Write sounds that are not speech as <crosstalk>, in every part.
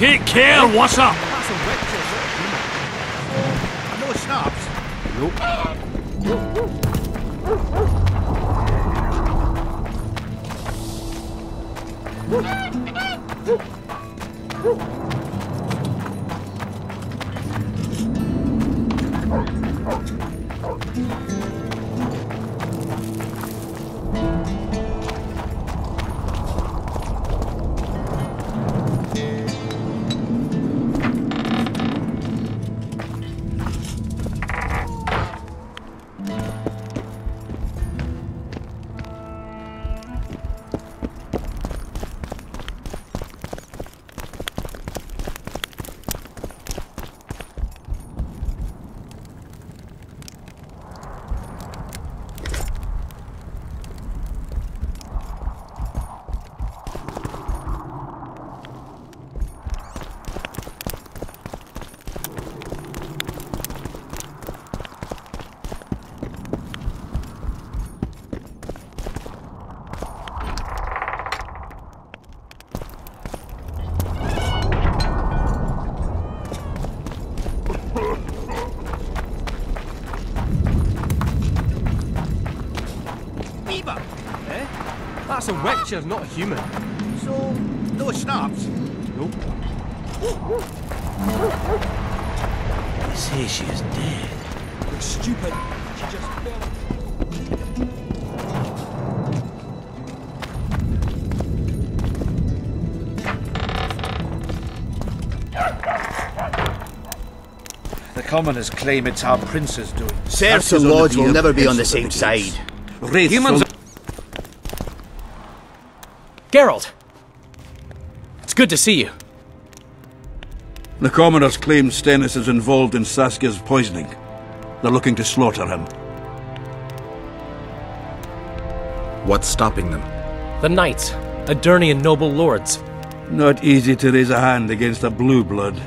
Take care, what's up? That's a witcher, not a human. So, no snaps? Nope. They say she is dead. You're stupid. She just fell. The commoners claim it's our prince's doing. Serfs That and lords will never be on the same side. Humans- from- Geralt! It's good to see you. The commoners claim Stennis is involved in Saskia's poisoning. They're looking to slaughter him. What's stopping them? The knights, Aedirnian noble lords. Not easy to raise a hand against a blue blood.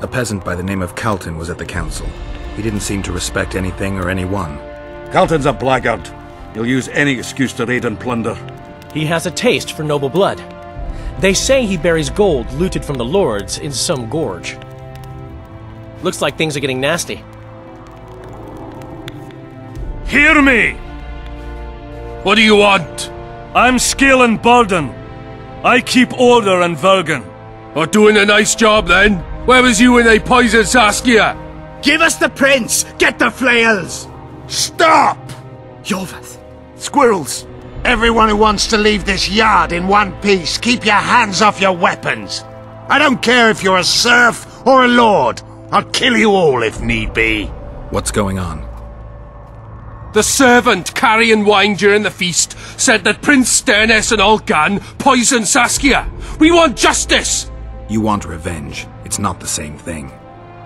A peasant by the name of Calton was at the council. He didn't seem to respect anything or anyone. Calton's a blackguard. He'll use any excuse to raid and plunder. He has a taste for noble blood. They say he buries gold looted from the lords in some gorge. Looks like things are getting nasty. Hear me! What do you want? I'm Skalen Burdon. I keep order in Vergen. Are doing a nice job then? Where was you when they poisoned Saskia? Give us the prince! Get the flails! Stop! Iorveth. Squirrels! Everyone who wants to leave this yard in one piece, keep your hands off your weapons! I don't care if you're a serf or a lord. I'll kill you all if need be. What's going on? The servant carrying wine during the feast said that Prince Stennis and Olcan poisoned Saskia. We want justice! You want revenge. It's not the same thing.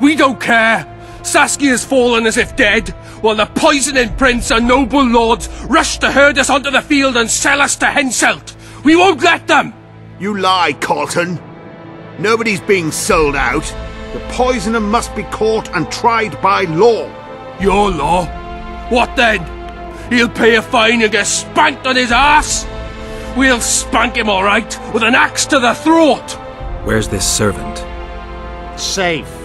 We don't care! Saskia's fallen as if dead, while the poisoning prince and noble lords rush to herd us onto the field and sell us to Henselt. We won't let them! You lie, Colton. Nobody's being sold out. The poisoner must be caught and tried by law. Your law? What then? He'll pay a fine and get spanked on his ass? We'll spank him all right, with an axe to the throat! Where's this servant? Safe.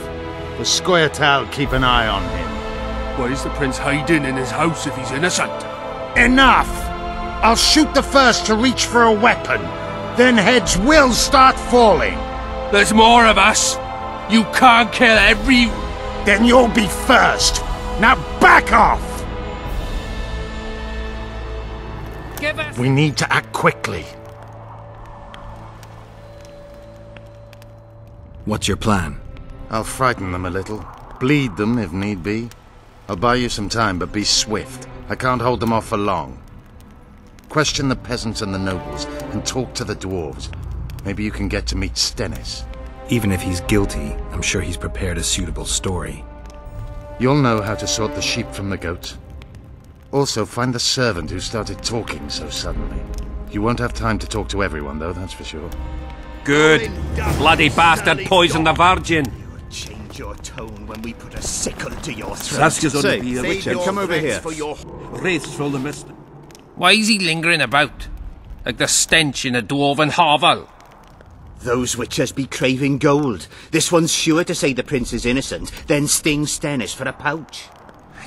The Scoia'tael keep an eye on him. Why is the prince hiding in his house if he's innocent? Enough! I'll shoot the first to reach for a weapon. Then heads will start falling. There's more of us. You can't kill every... Then you'll be first. Now back off! Give us... We need to act quickly. What's your plan? I'll frighten them a little. Bleed them if need be. I'll buy you some time, but be swift. I can't hold them off for long. Question the peasants and the nobles, and talk to the dwarves. Maybe you can get to meet Stennis. Even if he's guilty, I'm sure he's prepared a suitable story. You'll know how to sort the sheep from the goats. Also, find the servant who started talking so suddenly. You won't have time to talk to everyone, though, that's for sure. Good. Bloody bastard poisoned the Virgin. Change your tone when we put a sickle to your throat. Saskia's on Say, the beer, save Richard. Come over here. For your... Wraiths from the mist. Why is he lingering about? Like the stench in a dwarven hovel. Those witches be craving gold. This one's sure to say the prince is innocent, then sting Stennis for a pouch.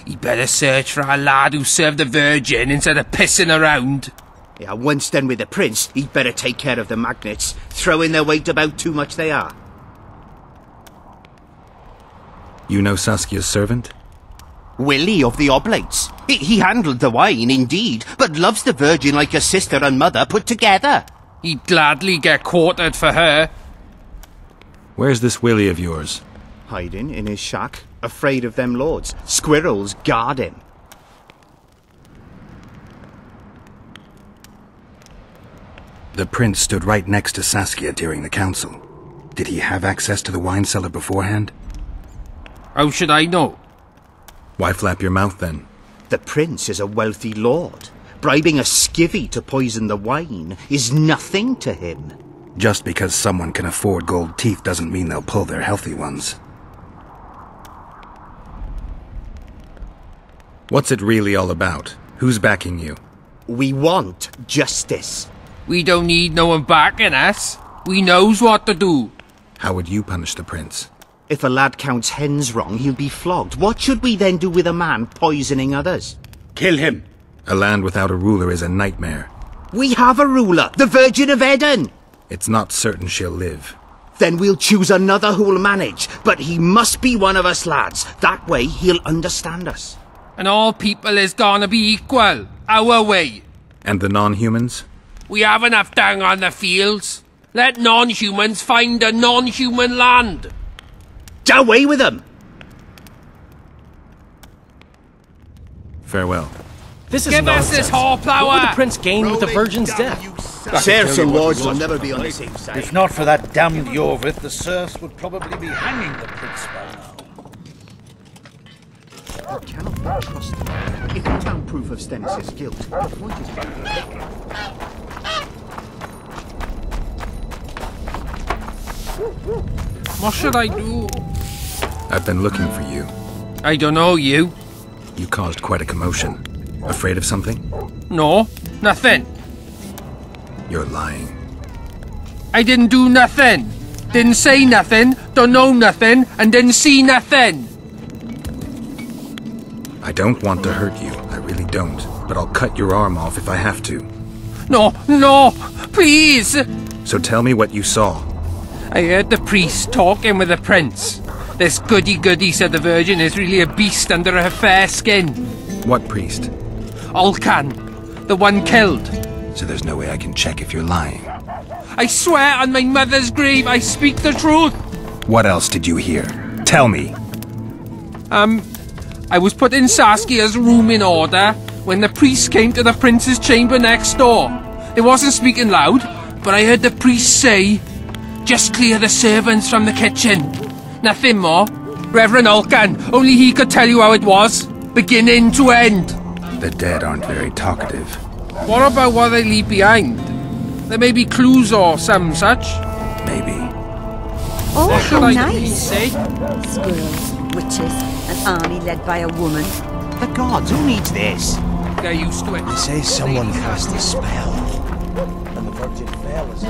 He better search for a lad who served the Virgin instead of pissing around. Yeah, once done with the prince, he'd better take care of the magnets, throwing their weight about too much they are. You know Saskia's servant? Willie of the Oblates. He, he handled the wine, indeed, but loves the Virgin like a sister and mother put together. He'd gladly get quartered for her. Where's this Willie of yours? Hiding in his shack, afraid of them lords. Squirrels guard him. The prince stood right next to Saskia during the council. Did he have access to the wine cellar beforehand? How should I know? Why flap your mouth then? The prince is a wealthy lord. Bribing a skivvy to poison the wine is nothing to him. Just because someone can afford gold teeth doesn't mean they'll pull their healthy ones. What's it really all about? Who's backing you? We want justice. We don't need no one backing us. We knows what to do. How would you punish the prince? If a lad counts hens wrong, he'll be flogged. What should we then do with a man poisoning others? Kill him. A land without a ruler is a nightmare. We have a ruler, the Virgin of Eden. It's not certain she'll live. Then we'll choose another who'll manage, but he must be one of us lads. That way he'll understand us. And all people is gonna be equal. Our way. And the non-humans? We have enough dung on the fields. Let non-humans find a non-human land. Away with them! Farewell. This is Give us nonsense. this whole What will flower. the prince gain with the virgin's death? Serfs and lords will never be on the same side. If not for that damned Iorveth, the serfs would probably be hanging the prince by now. You cannot be trusted. If you found proof of Stennis' guilt, the point is valid. What should I do? I've been looking for you. I don't know you. You caused quite a commotion. Afraid of something? No, nothing. You're lying. I didn't do nothing. Didn't say nothing, don't know nothing, and didn't see nothing. I don't want to hurt you. I really don't. But I'll cut your arm off if I have to. No, no, please. So tell me what you saw. I heard the priest talking with the prince. This goody goody said the Virgin is really a beast under her fair skin. What priest? Olcan, the one killed. So there's no way I can check if you're lying. I swear on my mother's grave I speak the truth. What else did you hear? Tell me. Um, I was put in Saskia's room in order when the priest came to the prince's chamber next door. They wasn't speaking loud, but I heard the priest say, Just clear the servants from the kitchen. Nothing more. Reverend Olcan, only he could tell you how it was, beginning to end. The dead aren't very talkative. What about what they leave behind? There may be clues or some such. Maybe. Oh, What should how I nice. say? Squirrels, witches, an army led by a woman. The gods, who needs this? They're used to it. They say someone cast a spell, and the Virgin fell as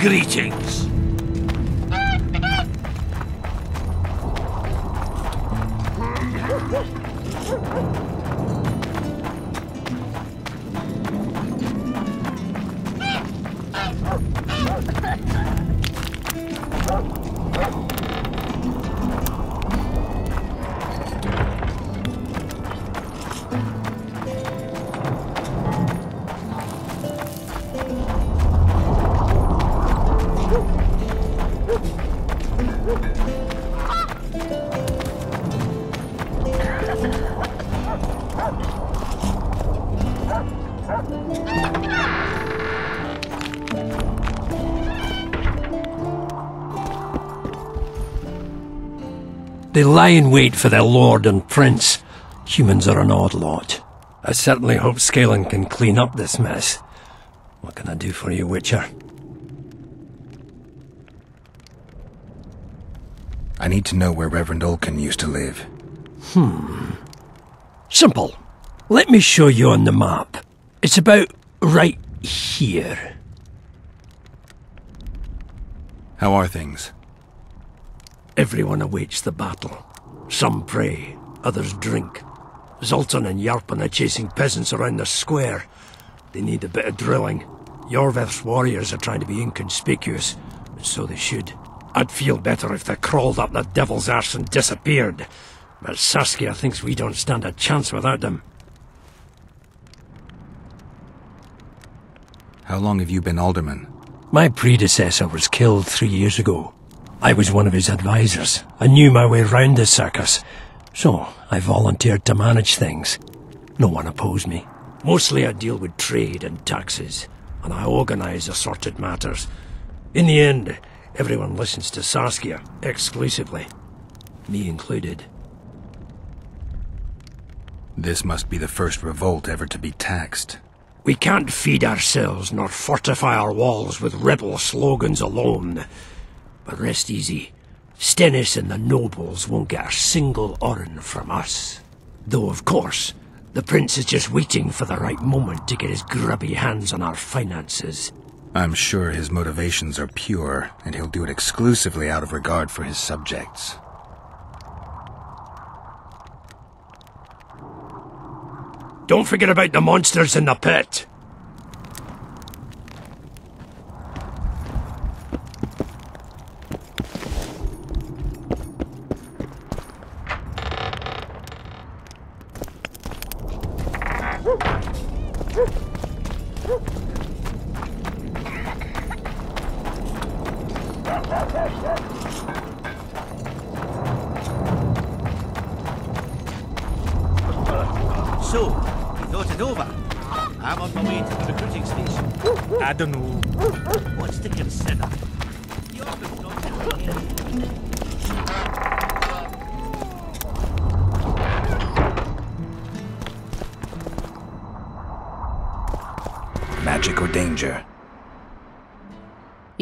Greetings. <laughs> They lie in wait for their lord and prince. Humans are an odd lot. I certainly hope Skalen can clean up this mess. What can I do for you, Witcher? I need to know where Reverend Olcan used to live. Hmm. Simple. Let me show you on the map. It's about right here. How are things? Everyone awaits the battle. Some pray, others drink. Zoltan and Yarpan are chasing peasants around the square. They need a bit of drilling. Iorveth's warriors are trying to be inconspicuous, and so they should. I'd feel better if they crawled up the devil's arse and disappeared. But Saskia thinks we don't stand a chance without them. How long have you been alderman? My predecessor was killed three years ago. I was one of his advisors. I knew my way round the circus. So, I volunteered to manage things. No one opposed me. Mostly I deal with trade and taxes, and I organise assorted matters. In the end, everyone listens to Saskia, exclusively. Me included. This must be the first revolt ever to be taxed. We can't feed ourselves nor fortify our walls with rebel slogans alone. But rest easy. Stennis and the nobles won't get a single oren from us. Though, of course, the prince is just waiting for the right moment to get his grubby hands on our finances. I'm sure his motivations are pure, and he'll do it exclusively out of regard for his subjects. Don't forget about the monsters in the pit.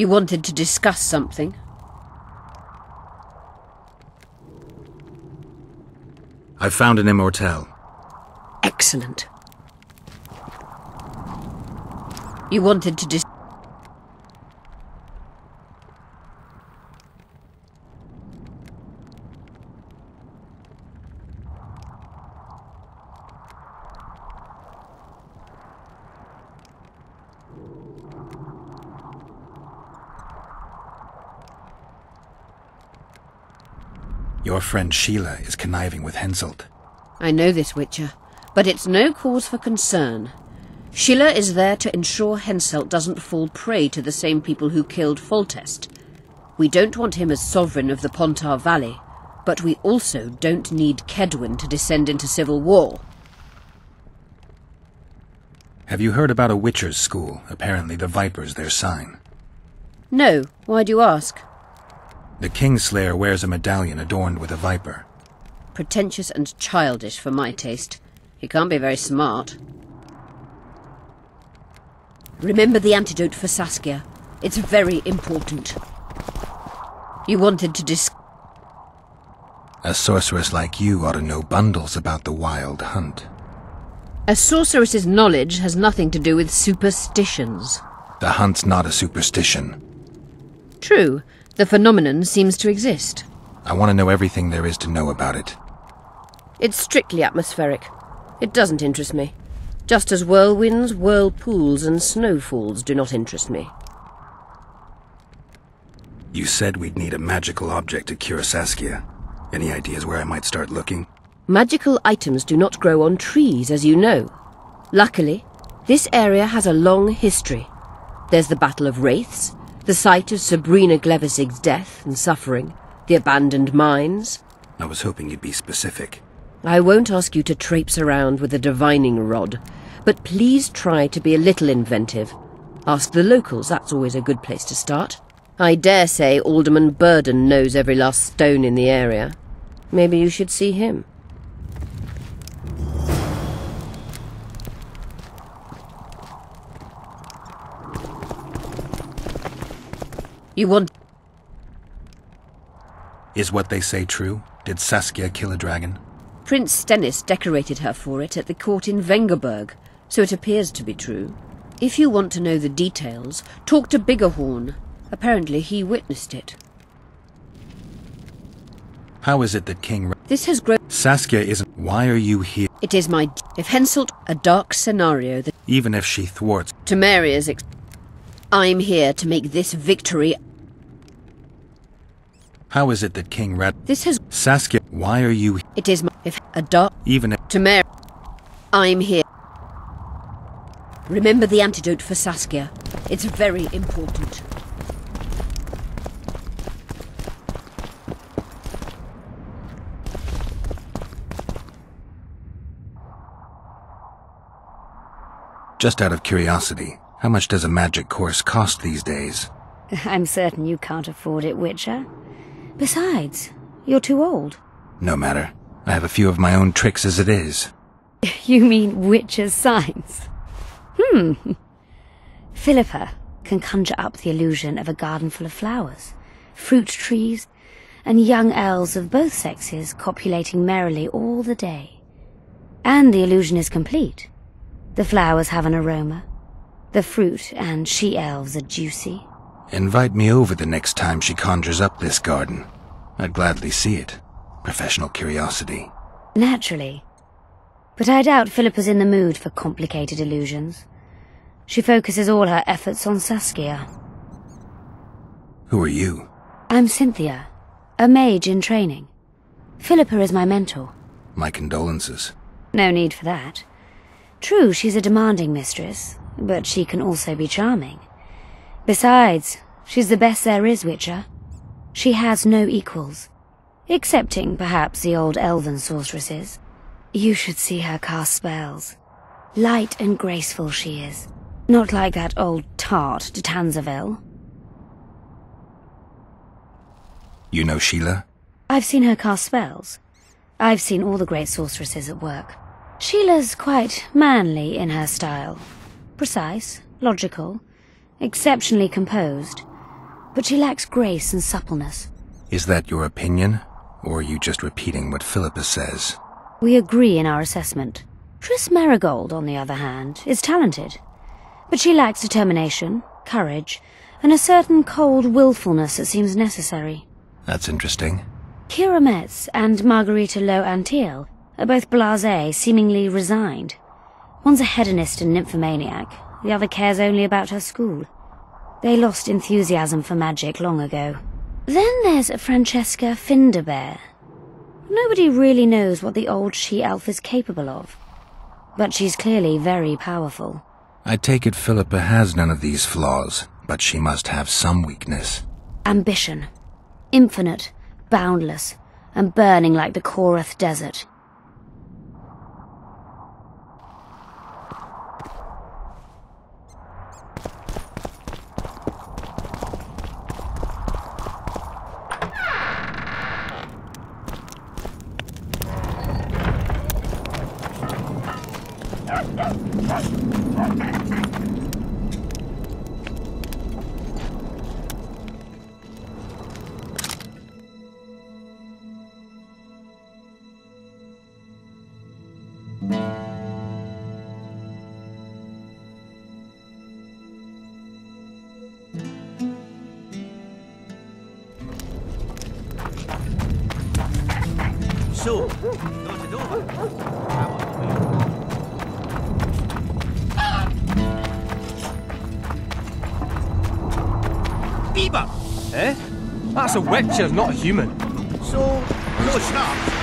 You wanted to discuss something? I found an immortal. Excellent. You wanted to dis- Your friend Síle is conniving with Henselt. I know this, Witcher, but it's no cause for concern. Síle is there to ensure Henselt doesn't fall prey to the same people who killed Foltest. We don't want him as sovereign of the Pontar Valley, but we also don't need Kaedwen to descend into civil war. Have you heard about a Witcher's school? Apparently the Viper's their sign. No, why do you ask? The Kingslayer wears a medallion adorned with a viper. Pretentious and childish for my taste. He can't be very smart. Remember the antidote for Saskia. It's very important. You wanted to dis- A sorceress like you ought to know bundles about the wild hunt. A sorceress's knowledge has nothing to do with superstitions. The hunt's not a superstition. True, the phenomenon seems to exist. I want to know everything there is to know about it. It's strictly atmospheric. It doesn't interest me. Just as whirlwinds, whirlpools, and snowfalls do not interest me. You said we'd need a magical object to cure Saskia. Any ideas where I might start looking? Magical items do not grow on trees, as you know. Luckily, this area has a long history. There's the Battle of Wraiths, the site of Sabrina Glevissig's death and suffering, the abandoned mines. I was hoping you'd be specific. I won't ask you to traipse around with a divining rod, but please try to be a little inventive. Ask the locals, that's always a good place to start. I dare say Alderman Burdon knows every last stone in the area. Maybe you should see him. You want... Is what they say true? Did Saskia kill a dragon? Prince Stennis decorated her for it at the court in Vengerberg, so it appears to be true. If you want to know the details, talk to Biggerhorn. Apparently he witnessed it. How is it that King... This has grown... Saskia isn't... Why are you here? It is my... If Henselt... A dark scenario that... Even if she thwarts... Temeria's... Ex- I'm here to make this victory... How is it that King Red? This has... Saskia, why are you... It is my... If... A dark... Even if... Temer... I'm here. Remember the antidote for Saskia. It's very important. Just out of curiosity, how much does a magic course cost these days? <laughs> I'm certain you can't afford it, Witcher. Besides, you're too old. No matter. I have a few of my own tricks as it is. <laughs> You mean witches' signs? Hmm. <laughs> Philippa can conjure up the illusion of a garden full of flowers, fruit trees, and young elves of both sexes copulating merrily all the day. And the illusion is complete. The flowers have an aroma. The fruit and she-elves are juicy. Invite me over the next time she conjures up this garden. I'd gladly see it. Professional curiosity. Naturally. But I doubt Philippa's in the mood for complicated illusions. She focuses all her efforts on Saskia. Who are you? I'm Cynthia, a mage in training. Philippa is my mentor. My condolences. No need for that. True, she's a demanding mistress, but she can also be charming. Besides, she's the best there is, Witcher. She has no equals. Excepting, perhaps, the old elven sorceresses. You should see her cast spells. Light and graceful she is. Not like that old tart de Tansarville. You know Síle? I've seen her cast spells. I've seen all the great sorceresses at work. Síle's quite manly in her style. Precise, logical, exceptionally composed. But she lacks grace and suppleness. Is that your opinion? Or are you just repeating what Philippa says? We agree in our assessment. Triss Merigold, on the other hand, is talented. But she lacks determination, courage, and a certain cold willfulness that seems necessary. That's interesting. Keira Metz and Margarita Laux-Antille are both blasé, seemingly resigned. One's a hedonist and nymphomaniac, the other cares only about her school. They lost enthusiasm for magic long ago. Then there's Francesca Findabair. Nobody really knows what the old she-elf is capable of. But she's clearly very powerful. I take it Philippa has none of these flaws, but she must have some weakness. Ambition. Infinite, boundless, and burning like the Korath Desert. A witcher, not a human. So, no sharks?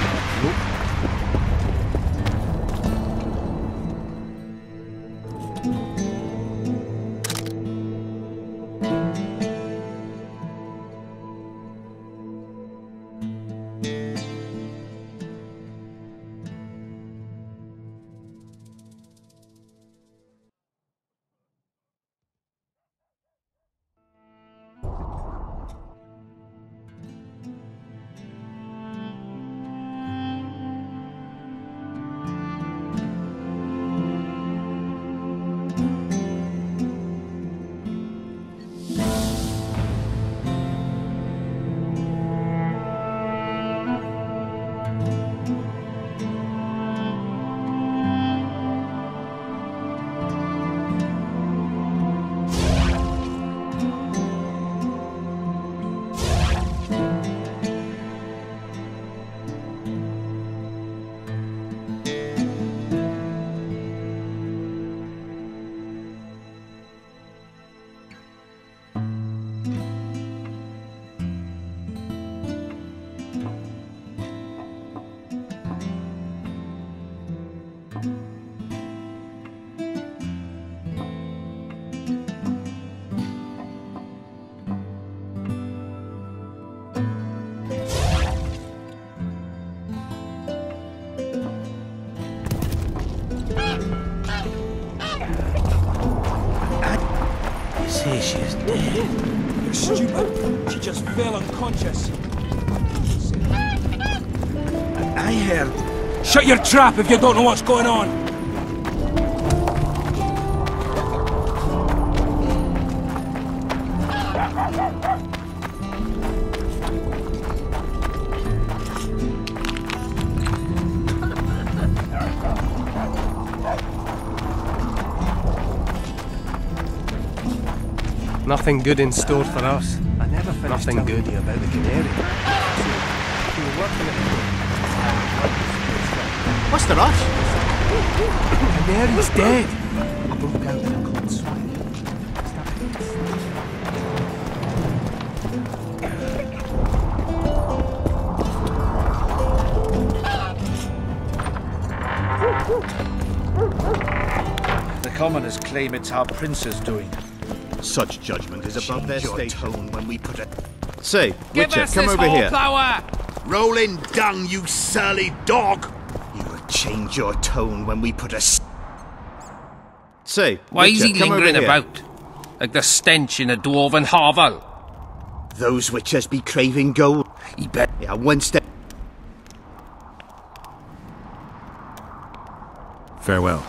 Stupid. She just fell unconscious. I heard. Shut your trap if you don't know what's going on. Nothing good in store for us. I never finished Nothing telling good. you about the canary. What's the rush? Canary's dead. I broke out in a cold sweat. The commoners claim it's our prince's doing. Such judgment is above their Change your station. tone when we put it. Say, Give Witcher, come over here. hornblower! Rolling dung, you surly dog! You will change your tone when we put a. S- Say, Why is he lingering about? Like the stench in a dwarven hovel. Those witches be craving gold. He bet. Yeah, one step. Farewell.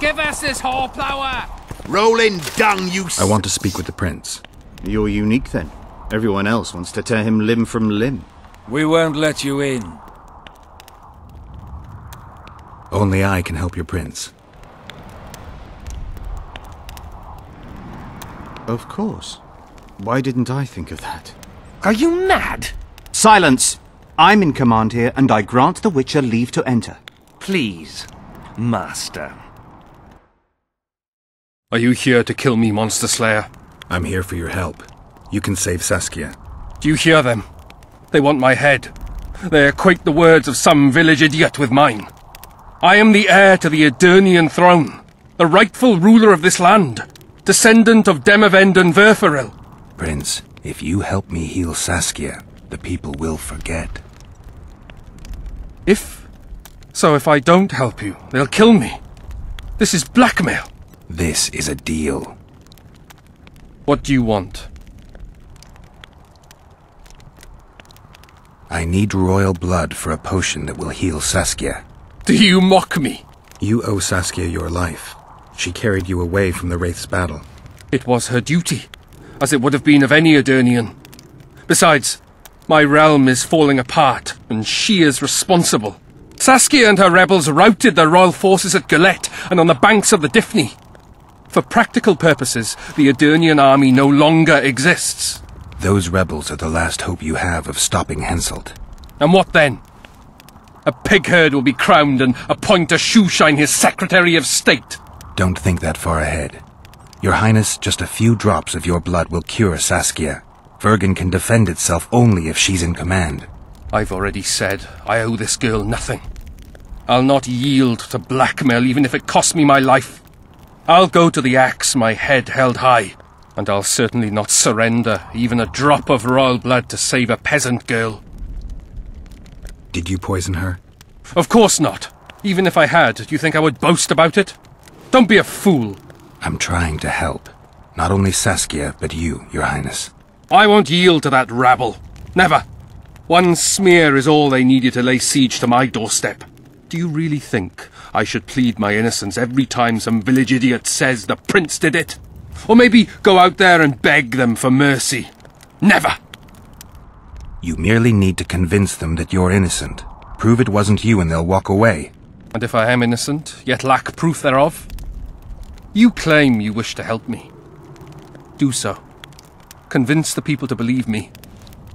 Give us this hornblower! Rolling dung, you. I want to speak with the prince. You're unique then. Everyone else wants to tear him limb from limb. We won't let you in. Only I can help your prince. Of course. Why didn't I think of that? Are you mad? Silence! I'm in command here, and I grant the Witcher leave to enter. Please, master. Are you here to kill me, Monster Slayer? I'm here for your help. You can save Saskia. Do you hear them? They want my head. They equate the words of some village idiot with mine. I am the heir to the Aedirnian throne, the rightful ruler of this land, descendant of Demavend and Virfuril. Prince, if you help me heal Saskia, the people will forget. If... So if I don't help you, they'll kill me. This is blackmail. This is a deal. What do you want? I need royal blood for a potion that will heal Saskia. Do you mock me? You owe Saskia your life. She carried you away from the Wraith's battle. It was her duty, as it would have been of any Aedirnian. Besides, my realm is falling apart, and she is responsible. Saskia and her rebels routed the royal forces at Gulet and on the banks of the Dyffny. For practical purposes, the Aedirnian army no longer exists. Those rebels are the last hope you have of stopping Henselt. And what then? A pig herd will be crowned and appoint a shoeshine his Secretary of State. Don't think that far ahead. Your Highness, just a few drops of your blood will cure Saskia. Vergen can defend itself only if she's in command. I've already said I owe this girl nothing. I'll not yield to blackmail even if it costs me my life. I'll go to the axe, my head held high, and I'll certainly not surrender even a drop of royal blood to save a peasant girl. Did you poison her? Of course not. Even if I had, do you think I would boast about it? Don't be a fool. I'm trying to help. Not only Saskia, but you, Your Highness. I won't yield to that rabble. Never. One smear is all they needed to lay siege to my doorstep. Do you really think I should plead my innocence every time some village idiot says the prince did it? Or maybe go out there and beg them for mercy? Never! You merely need to convince them that you're innocent. Prove it wasn't you and they'll walk away. And if I am innocent, yet lack proof thereof? You claim you wish to help me. Do so. Convince the people to believe me.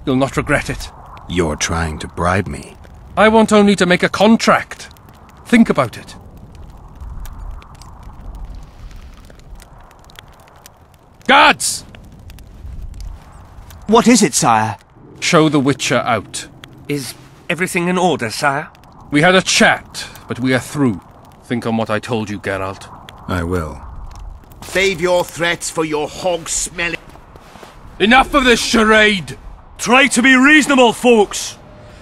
You'll not regret it. You're trying to bribe me. I want only to make a contract. Think about it. Guards! What is it, sire? Show the Witcher out. Is everything in order, sire? We had a chat, but we are through. Think on what I told you, Geralt. I will. Save your threats for your hog smelling. Enough of this charade! Try to be reasonable, folks.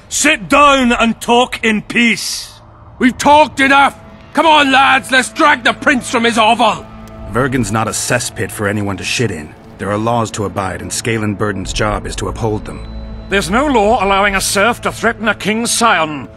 Sit down and talk in peace. We've talked enough! Come on, lads, let's drag the prince from his hovel! Vergen's not a cesspit for anyone to shit in. There are laws to abide, and Skalen Burdon's job is to uphold them. There's no law allowing a serf to threaten a king's scion.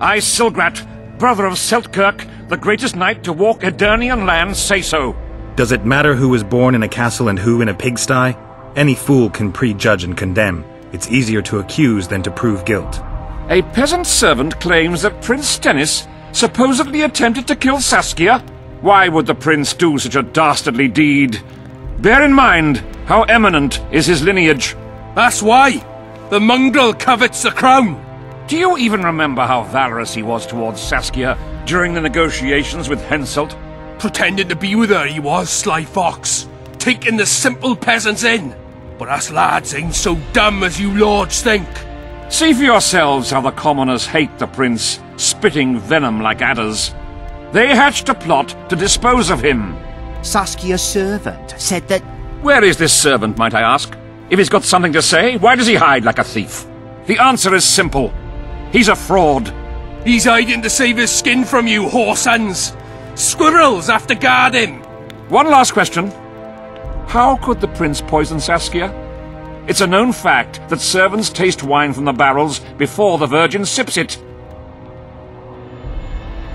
I, Silgrat, brother of Seltkirk, the greatest knight to walk Aedirnian land, say so. Does it matter who was born in a castle and who in a pigsty? Any fool can prejudge and condemn. It's easier to accuse than to prove guilt. A peasant servant claims that Prince Stennis supposedly attempted to kill Saskia. Why would the prince do such a dastardly deed? Bear in mind how eminent is his lineage. That's why! The mongrel covets the crown! Do you even remember how valorous he was towards Saskia during the negotiations with Henselt? Pretending to be with her, he was, Sly Fox. Taking the simple peasants in. But us lads ain't so dumb as you lords think. See for yourselves how the commoners hate the prince, spitting venom like adders. They hatched a plot to dispose of him. Saskia's servant said that... Where is this servant, might I ask? If he's got something to say, why does he hide like a thief? The answer is simple. He's a fraud. He's hiding to save his skin from you, whoresons. Squirrels have to guard him. One last question. How could the prince poison Saskia? It's a known fact that servants taste wine from the barrels before the virgin sips it.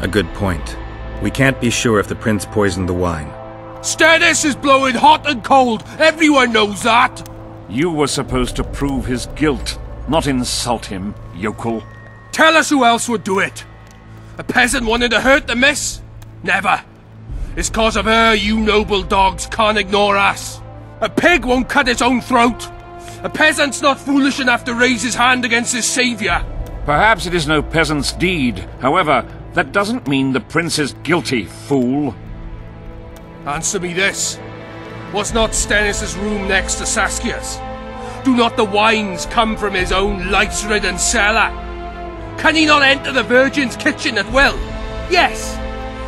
A good point. We can't be sure if the prince poisoned the wine. Stennis is blowing hot and cold. Everyone knows that. You were supposed to prove his guilt, not insult him, yokel. Tell us who else would do it. A peasant wanting to hurt the miss? Never. It's cause of her you noble dogs can't ignore us. A pig won't cut its own throat. A peasant's not foolish enough to raise his hand against his savior. Perhaps it is no peasant's deed. However, that doesn't mean the prince is guilty, fool. Answer me this. Was not Stennis's room next to Saskia's? Do not the wines come from his own lice-ridden cellar? Can he not enter the Virgin's kitchen at will? Yes.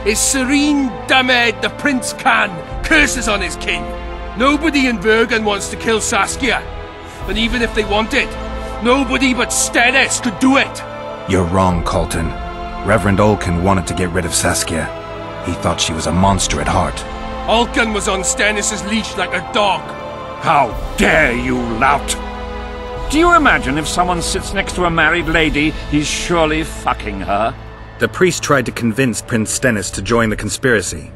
His serene Damed the Prince can curses on his king. Nobody in Vergen wants to kill Saskia. And even if they wanted, it, nobody but Stennis could do it. You're wrong, Colton. Reverend Olcan wanted to get rid of Saskia. He thought she was a monster at heart. Olcan was on Stennis's leash like a dog. How dare you, lout! Do you imagine if someone sits next to a married lady, he's surely fucking her? The priest tried to convince Prince Stennis to join the conspiracy.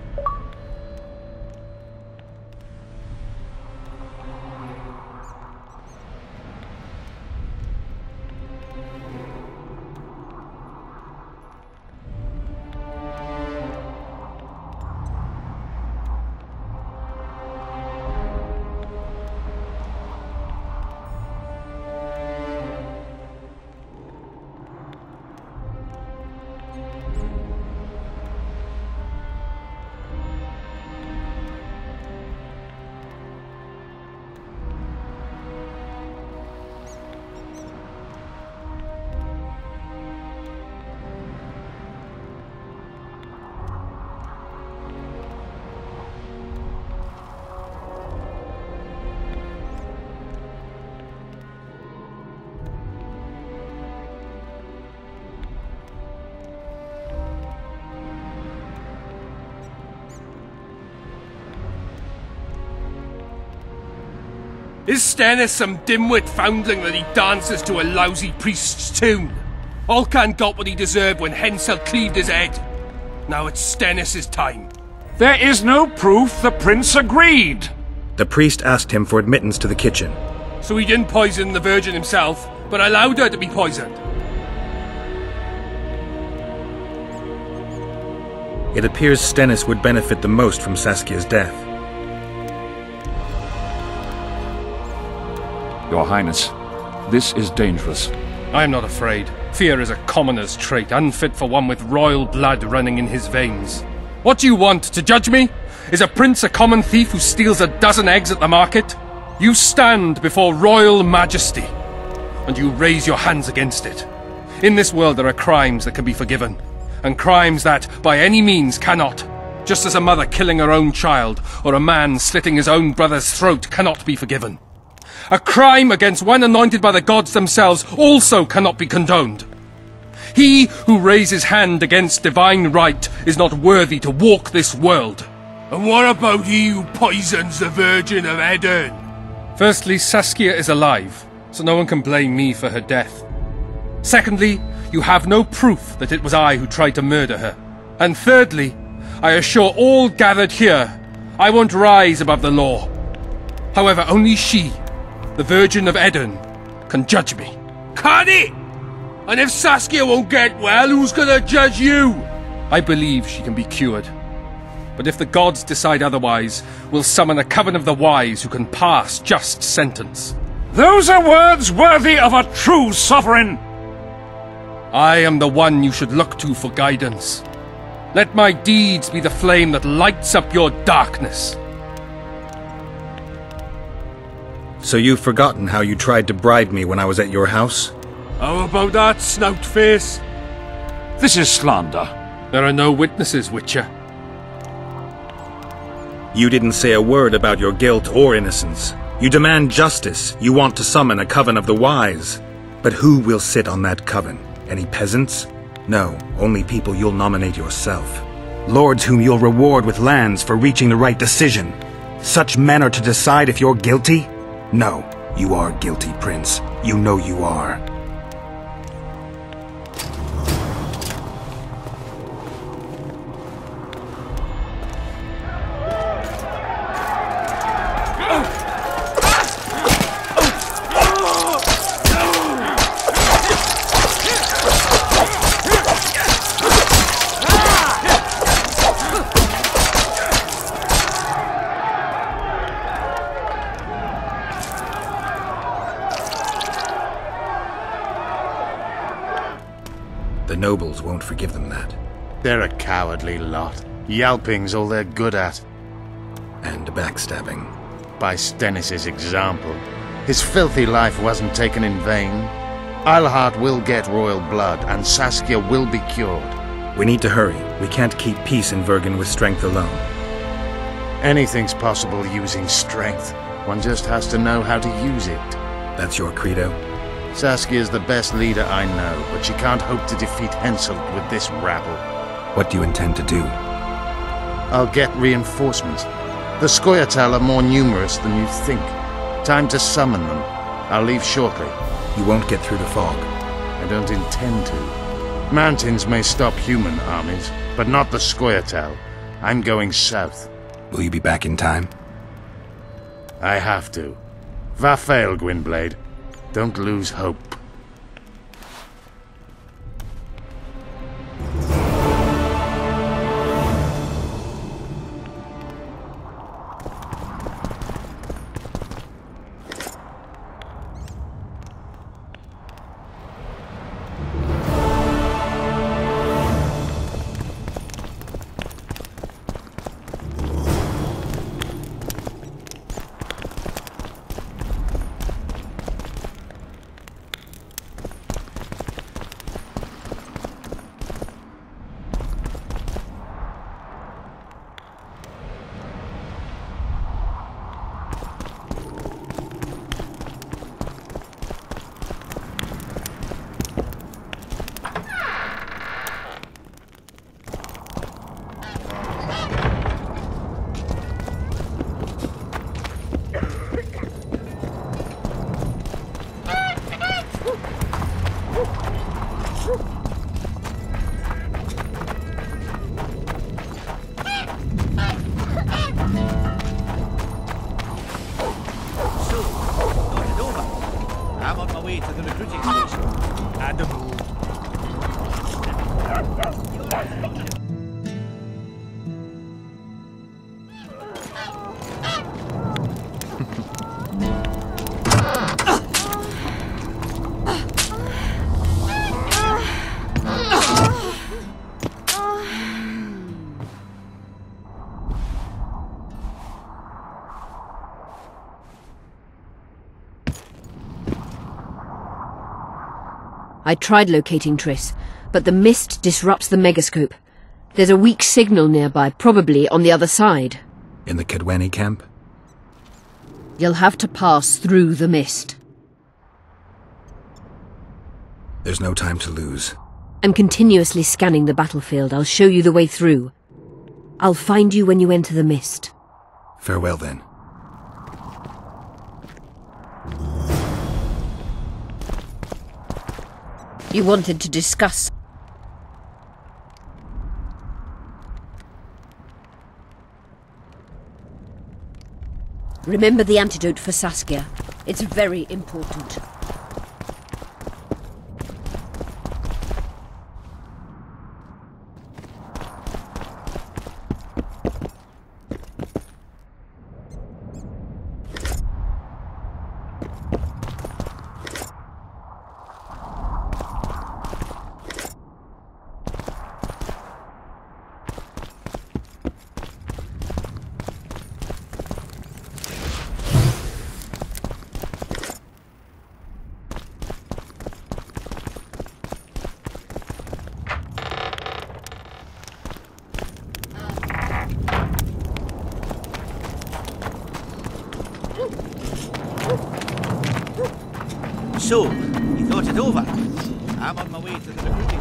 Stennis some dimwit foundling that he dances to a lousy priest's tune? Olcan got what he deserved when Henselt cleaved his head. Now it's Stennis's time. There is no proof the prince agreed. The priest asked him for admittance to the kitchen. So he didn't poison the Virgin himself, but allowed her to be poisoned. It appears Stennis would benefit the most from Saskia's death. Your Highness, this is dangerous. I am not afraid. Fear is a commoner's trait, unfit for one with royal blood running in his veins. What do you want, to judge me? Is a prince a common thief who steals a dozen eggs at the market? You stand before royal majesty, and you raise your hands against it. In this world there are crimes that can be forgiven, and crimes that, by any means, cannot. Just as a mother killing her own child, or a man slitting his own brother's throat cannot be forgiven. A crime against one anointed by the gods themselves also cannot be condoned. He who raises hand against divine right is not worthy to walk this world. And what about he who poisons the Virgin of Aedirn? Firstly, Saskia is alive, so no one can blame me for her death. Secondly, you have no proof that it was I who tried to murder her. And thirdly, I assure all gathered here, I won't rise above the law. However, only she, the Virgin of Aedirn, can judge me. Can it? And if Saskia won't get well, who's gonna judge you? I believe she can be cured. But if the gods decide otherwise, we'll summon a coven of the wise who can pass just sentence. Those are words worthy of a true sovereign! I am the one you should look to for guidance. Let my deeds be the flame that lights up your darkness. So you've forgotten how you tried to bribe me when I was at your house? How about that, snout face? This is slander. There are no witnesses, Witcher. You didn't say a word about your guilt or innocence. You demand justice. You want to summon a coven of the wise. But who will sit on that coven? Any peasants? No, only people you'll nominate yourself. Lords whom you'll reward with lands for reaching the right decision. Such men are to decide if you're guilty? No, you are guilty, Prince. You know you are. Cowardly lot. Yelping's all they're good at. And backstabbing. By Stennis's example. His filthy life wasn't taken in vain. Eilhart will get royal blood, and Saskia will be cured. We need to hurry. We can't keep peace in Vergen with strength alone. Anything's possible using strength. One just has to know how to use it. That's your credo? Saskia's the best leader I know, but she can't hope to defeat Henselt with this rabble. What do you intend to do? I'll get reinforcements. The Scoia'tael are more numerous than you think. Time to summon them. I'll leave shortly. You won't get through the fog. I don't intend to. Mountains may stop human armies, but not the Scoia'tael. I'm going south. Will you be back in time? I have to. Va faill, Gwynbleidd. Don't lose hope. I tried locating Triss, but the mist disrupts the megascope. There's a weak signal nearby, probably on the other side. In the Kaedweni camp? You'll have to pass through the mist. There's no time to lose. I'm continuously scanning the battlefield. I'll show you the way through. I'll find you when you enter the mist. Farewell then. You wanted to discuss. Remember the antidote for Saskia. It's very important. So, He thought it over? I'm on my way to the recruiting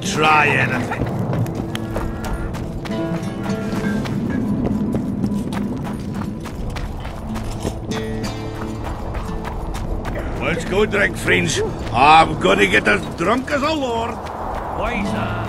try anything. Let's go drink, friends. I'm gonna get as drunk as a lord. Wiser.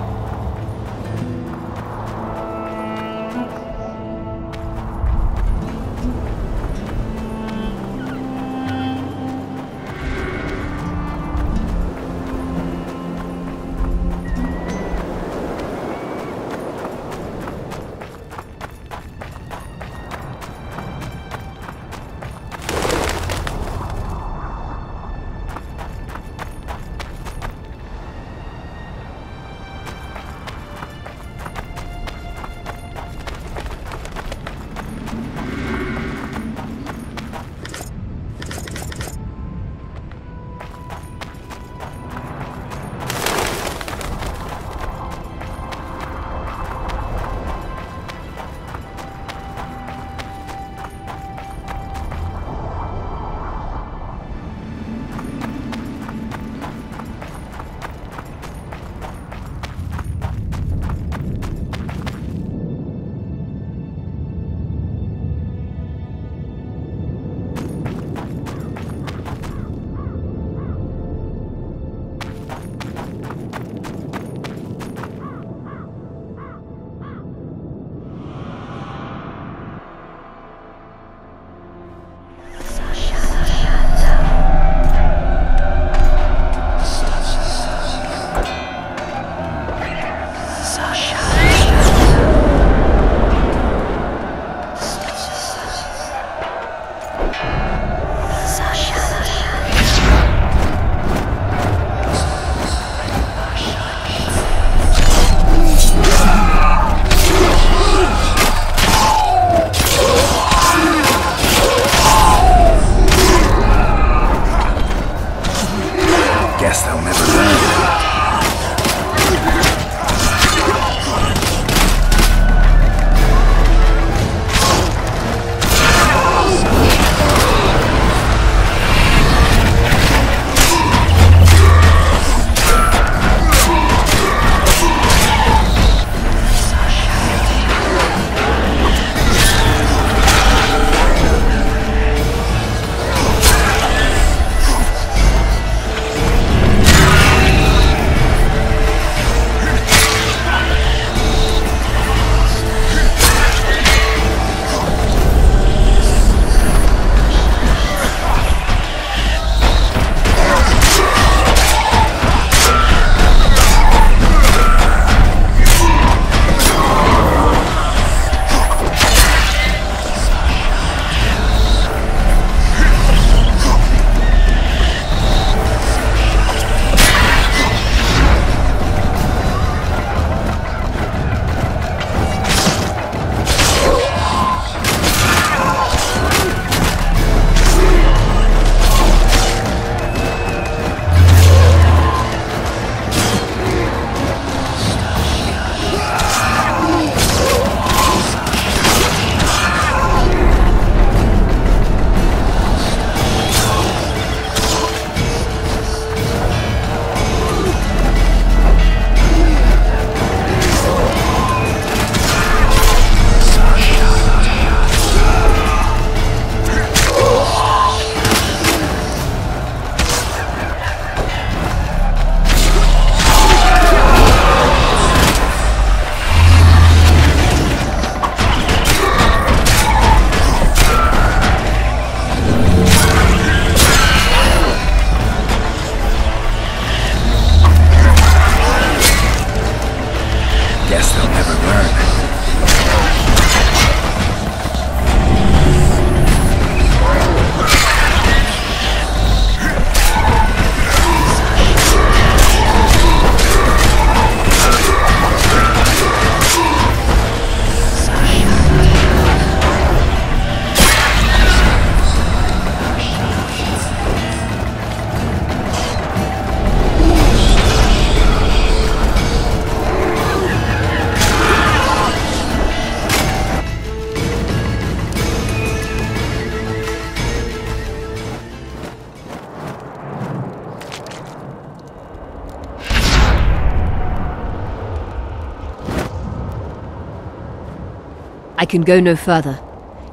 Can go no further.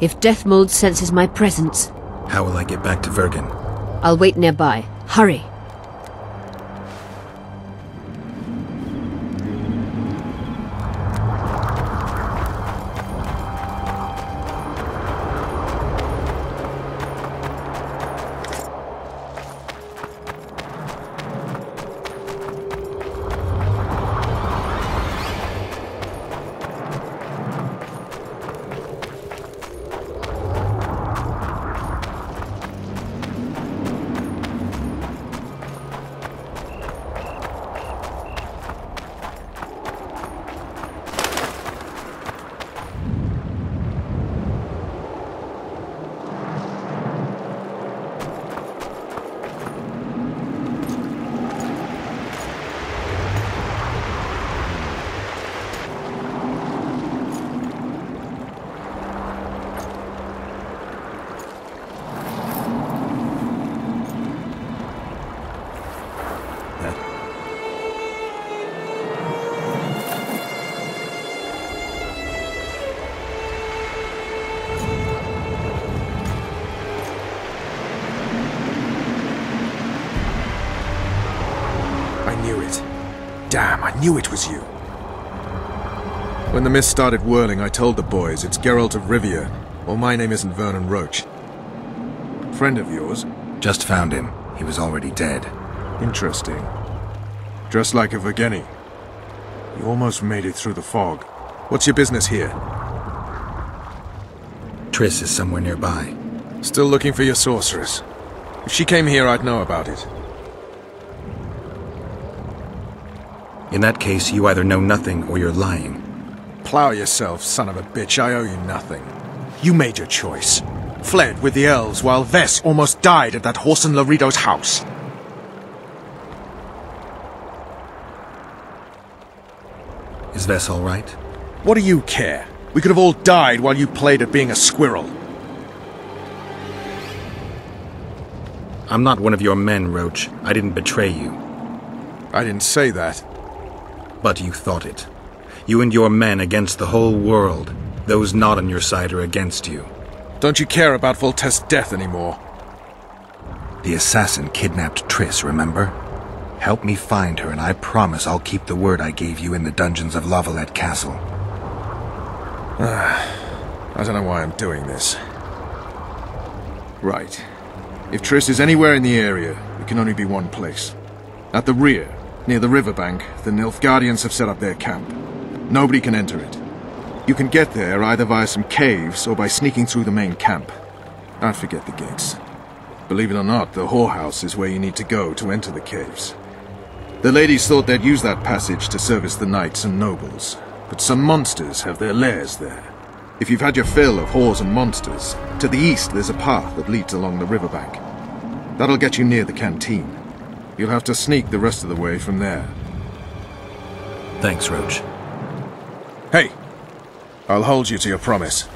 If Detmold senses my presence, How will I get back to Vergen? I'll wait nearby. Hurry. Knew it was you. When the mist started whirling, I told the boys it's Geralt of Rivia. Well, my name isn't Vernon Roche. Friend of yours? Just found him. He was already dead. Interesting. Dressed like a Vergeni. You almost made it through the fog. What's your business here? Triss is somewhere nearby. Still looking for your sorceress. If she came here, I'd know about it. In that case, you either know nothing or you're lying. Plow yourself, son of a bitch. I owe you nothing. You made your choice. Fled with the elves while Ves almost died at that horse in Loredo's house. Is Ves all right? What do you care? We could have all died while you played at being a squirrel. I'm not one of your men, Roche. I didn't betray you. I didn't say that. But you thought it. You and your men against the whole world. Those not on your side are against you. Don't you care about Foltest's death anymore? The assassin kidnapped Triss, remember? Help me find her, and I promise I'll keep the word I gave you in the dungeons of La Valette Castle. Ah, I don't know why I'm doing this. Right. If Triss is anywhere in the area, it can only be one place. At the rear, near the riverbank, the Nilfgaardians have set up their camp. Nobody can enter it. You can get there either via some caves or by sneaking through the main camp. I forget the gates. Believe it or not, the whorehouse is where you need to go to enter the caves. The ladies thought they'd use that passage to service the knights and nobles, but some monsters have their lairs there. If you've had your fill of whores and monsters, to the east there's a path that leads along the riverbank. That'll get you near the canteen. You'll have to sneak the rest of the way from there. Thanks, Roche. Hey! I'll hold you to your promise.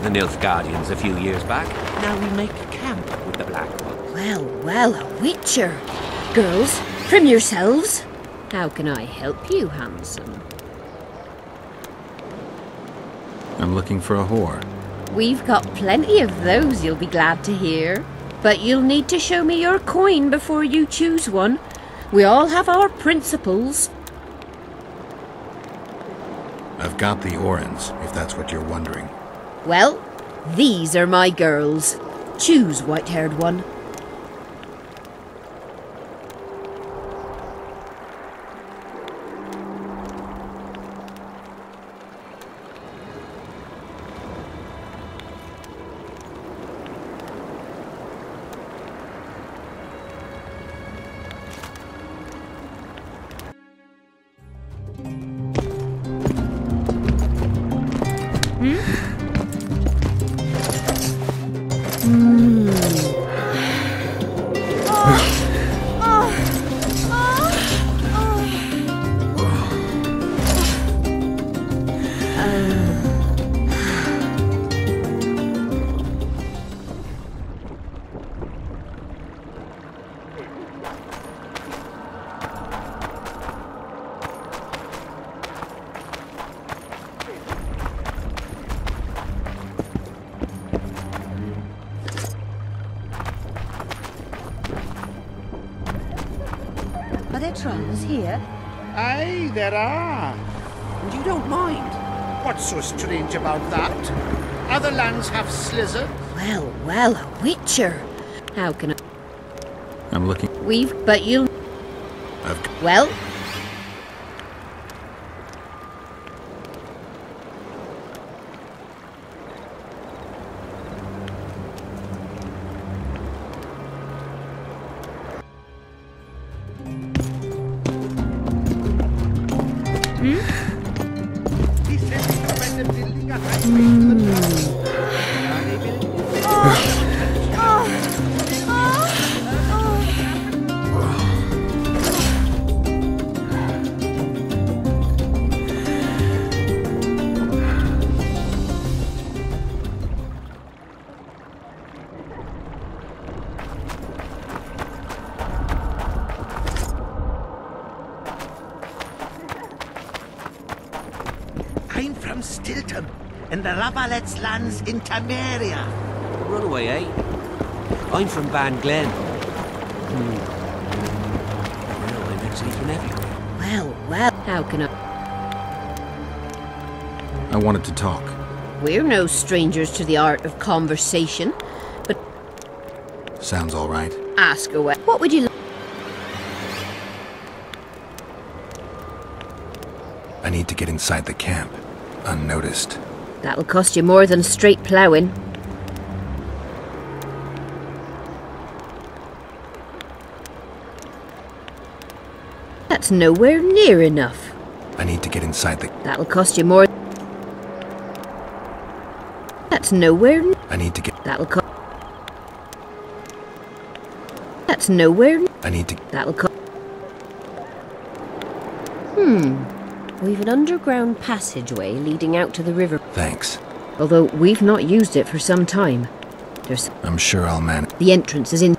I fought the Nilfgaardians a few years back. Now we make camp with the Black Ones. Well, well, a witcher. Girls, trim yourselves. How can I help you, handsome? I'm looking for a whore. We've got plenty of those, you'll be glad to hear. But you'll need to show me your coin before you choose one. We all have our principles. I've got the Orens, if that's what you're wondering. Well, these are my girls. Choose, white-haired one. Well, a witcher. How can I... I'm looking. We've... But you'll... I've... Well... from Stilton, in the La Valettes lands in Temeria. Runaway, eh? I'm from Van Glen. Hmm. Well, I'm actually everywhere. Well, well, how can I... I wanted to talk. We're no strangers to the art of conversation, but Sounds all right. ask away. What would you like? I need to get inside the camp, unnoticed. That'll cost you more than straight ploughing. That's nowhere near enough. I need to get inside the. That'll cost you more. That's nowhere. I need to get. That'll cost. That's nowhere. I need to. That'll cost. Hmm. We've an underground passageway leading out to the river. Thanks. Although we've not used it for some time. There's I'm sure I'll manage. the entrance is in.